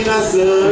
imaginação.